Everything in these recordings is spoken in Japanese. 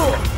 Ugh.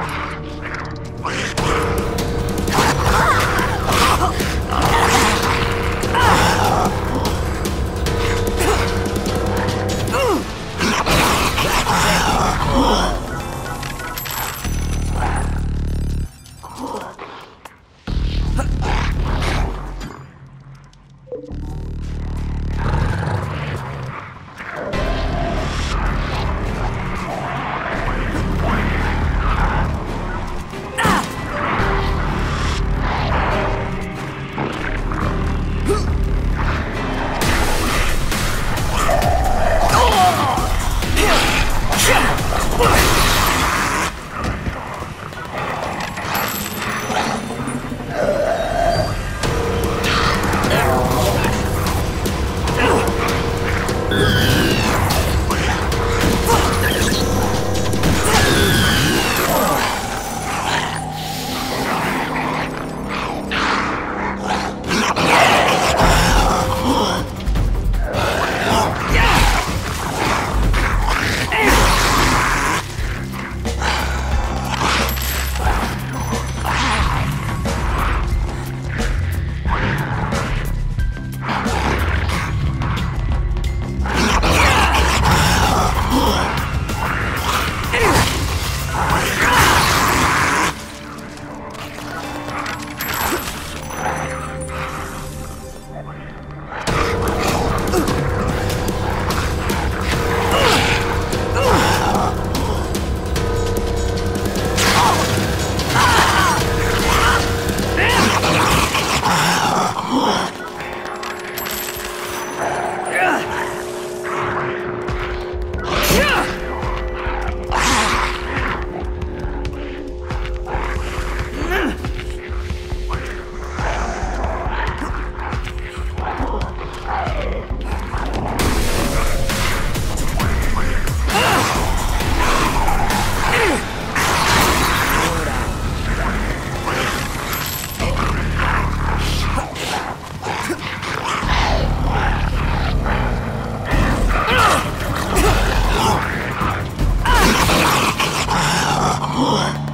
Ah. Yeah. more.